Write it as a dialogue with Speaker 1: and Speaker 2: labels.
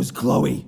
Speaker 1: was Chloe.